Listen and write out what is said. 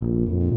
you